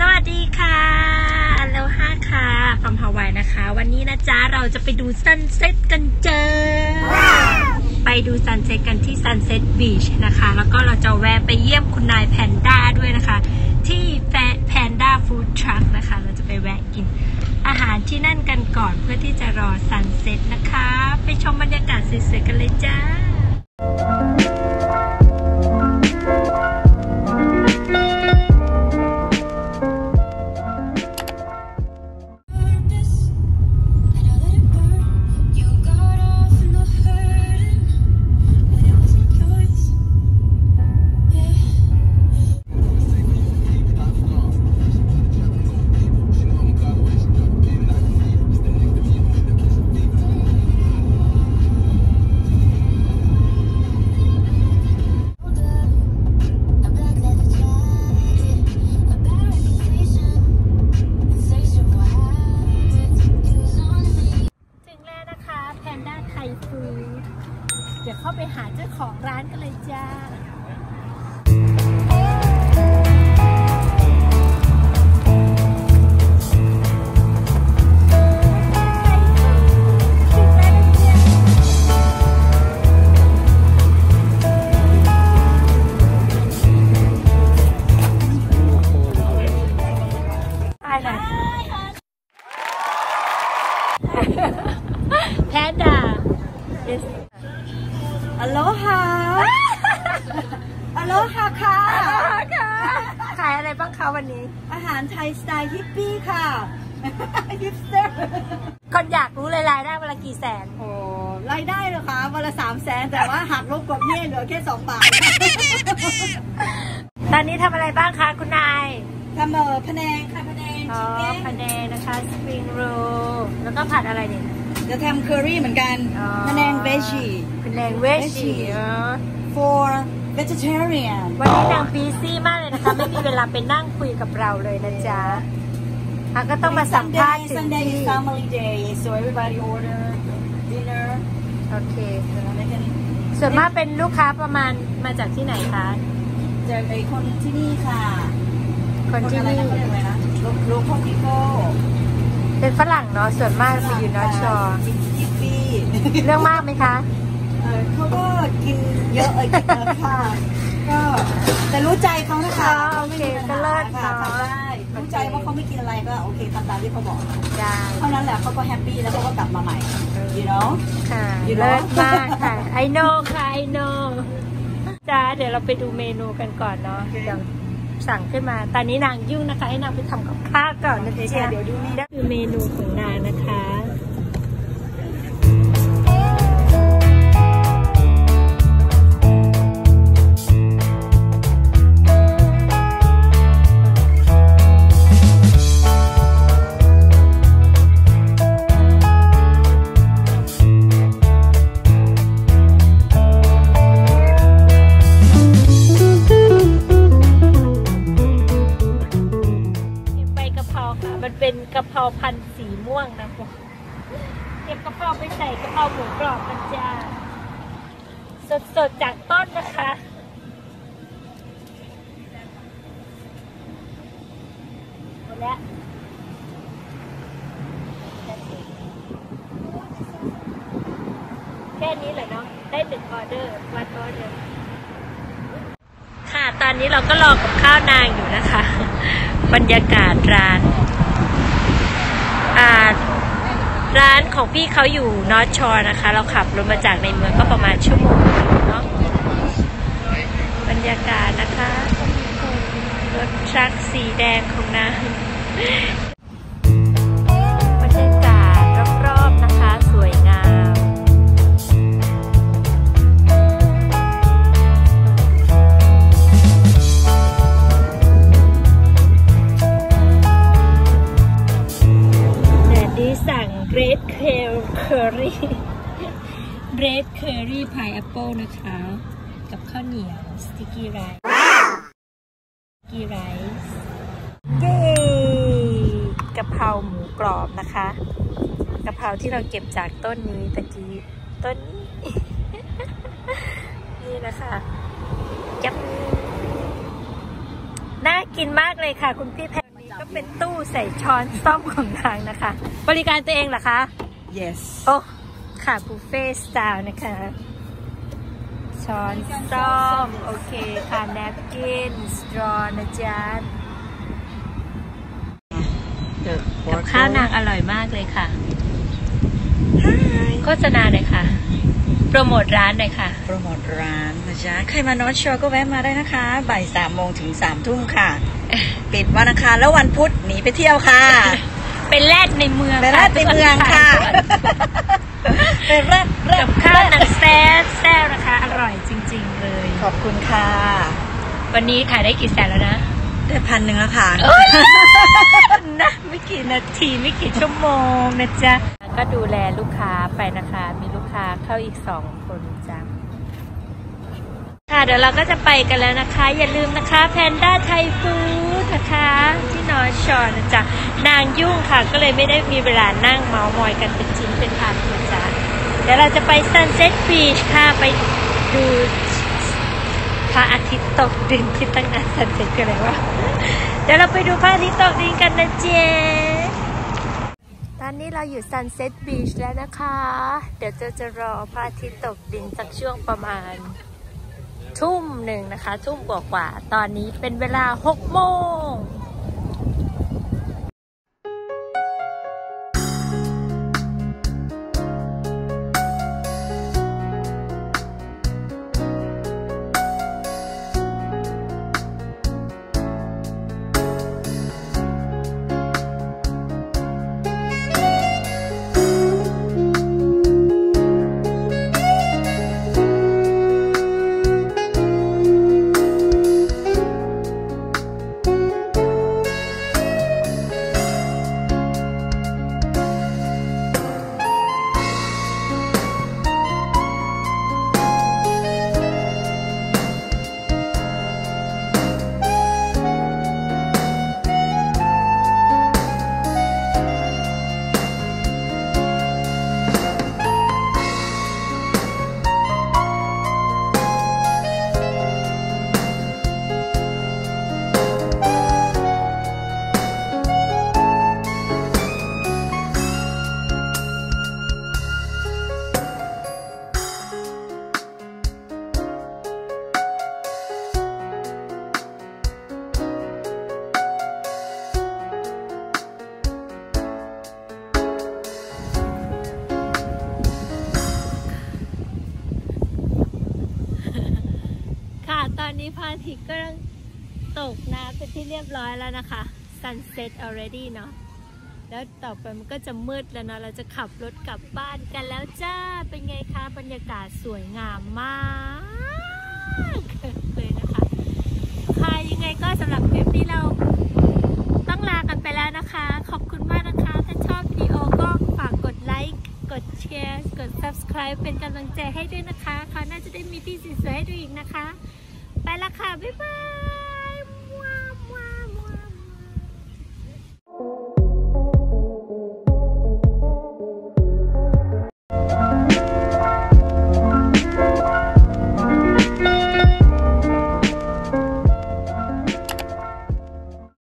สวัสดีค่ะ aloha ค่ะ from ฮาวายนะคะ วันนี้นะจ๊ะ เราจะไปดู sunset กันเจอ ไปดู sunset กันที่ Sunset Beach นะคะ แล้วก็เราจะแวะไปเยี่ยมคุณนายแพนด้าด้วยนะคะ ที่แพนด้า food truck นะคะ เราจะไปแวะกินอาหารที่นั่นกันก่อนเพื่อที่จะรอ sunset นะคะ ไปชมบรรยากาศสวยๆกันเลยจ้า เข้าไปหาเจ้าของร้านกันเลยจ้า aloha aloha ค่ะค่ะขายอะไรบ้างคะวันนี้ อาหารไทยสไตล์ฮิปปี้ค่ะฮิปสเตอร์คนอยากรู้เลยรายได้วันละกี่แสนโอ้รายได้เหรอคะวันละสามแสนแต่ว่าหักลบกลบเบี้ยเหลือแค่สองบาท ตอนนี้ทำอะไรบ้างคะคุณนายทำเออพะแนงค่ะพะแนงอ๋อ chicken พะแนงนะคะ spring roll แล้วก็ผัดอะไรเนี่ย จะทำเคอรี่เหมือนกันอ๋อ พะแนงเวจีพะแนงเวชี veggie อ๋อ for vegetarian วันนี้นางบีซี่มากเลยนะคะ ไม่มีเวลาไปนั่งคุยกับเราเลยนะจ๊ะอะก็ต้องมาสัมภาษณ์ถึง Sunday ที่ is family day so everybody order dinner โอเค แล้วกันส่วนมากเป็นลูกค้าประมาณมาจากที่ไหนคะ เจอไอ้คนที่นี่ค่ะคนที่อะไรนี่ นะเขาเรียกอะไรนะlocal people เป็นฝรั่งเนาะส่วนมากไปอยู่ North Shore ฮิปปี้เรื่องมากไหมคะเออเขาก็กินเยอะเออกินเยอะค่ะก็แต่รู้ใจเขานะคะอ๋อโอเคก็เลิศค่ะเนอะทำได้รู้ใจว่าเขาไม่กินอะไรก็โอเคทำตามที่เขาบอกได้เท่านั้นแหละเขาก็ happy แล้วเขาก็กลับมาใหม่ you know ค่ะ You know เลิศมากค่ะ I know ค่ะ I know จ้าเดี๋ยวเราไปดูเมนูกันก่อนเนาะโอเคเดี๋ยว สั่งขึ้นมา ตอนนี้นางยุ่งนะคะ ให้นางไปทำกับข้าวก่อนนะโอเคจ๊ะค่ะเดี๋ยวดูนี่คือเมนูของนางนะคะ ม่วงนะผมเก็บกระเพราไปใส่กระเพราหมูกรอบกันจ้าสดๆจากต้นนะคะหมดแล้วแค่นี้แหละเนาะได้หนึ่งออเดอร์ one order ค่ะตอนนี้เราก็รอกับข้าวนางอยู่นะคะ บรรยากาศร้าน ร้านของพี่เขาอยู่นอตชอร์นะคะ เราขับรถมาจากในเมืองก็ประมาณชั่วโมงหนึ่งเนาะบรรยากาศนะคะ รถทรัคสีแดงของนาง พายแอปเปิลนะคะ กับข้าวเหนียว sticky rice sticky rice เย้กะเพราหมูกรอบนะคะกะเพราที่เราเก็บจากต้นนี้ตะกี้ต้นนี้ นี่นะคะจับน่ากินมากเลยค่ะ คุณพี่แพนนี่ก็เป็นตู้ใส่ช้อนซ่อมของนางนะคะ บริการตัวเองเหรอคะ yes โอ้ค่ะบุฟเฟ่สไตล์นะคะ ช้อนซ่อมโอเคค่ะแนปกินสตรอนะจ๊ะกับข้าวนางอร่อยมากเลยค่ะโฆษณาหน่อยค่ะ โปรโมทร้านหน่อยค่ะ โปรโมทร้านนะจ๊ะใครมานอตชอก็แวะมาได้นะคะบ่ายสามโมงถึงสามทุ่มค่ะ ปิดวันอังคารแล้ววันพุธหนีไปเที่ยวค่ะ เป็นแรดในเมืองเป็นแรดในเมืองค่ะเป็นแรดแรกัดบข้าวนางแซ่บแซ่บนะคะ อร่อยจริง ๆ เลย ขอบคุณค่ะ วันนี้ขายได้กี่แสนแล้วนะได้พันหนึ่งแล้วค่ะนะไม่กี่นาทีไม่กี่ชั่วโมงนะจ๊ะ ก็ดูแลลูกค้าไปนะคะ มีลูกค้าเข้าอีกสองคนจ้ะค่ะเดี๋ยวเราก็จะไปกันแล้วนะคะ อย่าลืมนะคะแพนด้าไทยฟู้ด นะคะที่นอนชอนนะจ๊ะนางยุ่งค่ะ ก็เลยไม่ได้มีเวลานั่งเมาส์มอยกันเป็นชิ้นเป็นอันนะจ๊ะเดี๋ยวเราจะไป Sunset Beach ค่ะไปดูพระอาทิตย์ตกดินที่ตั้งนาน Sunset กันเลยว่าเดี๋ยวเราไปดูพระอาทิตย์ตกดินกันนะเจ๊ตอนนี้เราอยู่ Sunset Beach แล้วนะคะ เดี๋ยวจะจะรอพระอาทิตย์ตกดินสักช่วงประมาณ ทุ่มหนึ่งนะคะ ทุ่มกว่าๆตอนนี้เป็นเวลา6โมง อนนี้พระอาทิตย์ก็ตกน้ำเป็นที่เรียบร้อยแล้วนะคะ sunset already เนาะแล้วต่อไปมันก็จะมืดแล้วเนาะเราจะขับรถกลับบ้านกันแล้วจ้า เป็นไงคะ บรรยากาศสวยงามมากเลยนะคะค่ะยังไงก็สำหรับคลิปนี้เราต้องลากันไปแล้วนะคะ ขอบคุณมากนะคะ ถ้าชอบวิดีโอก็ฝากกดไลค์ กดแชร์ กด subscribe เป็นกำลังใจให้ด้วยนะคะคราวหน่าจะได้มีที่สวยๆให้ดูอีกนะคะ ไปละค่ะ บ๊ายบาย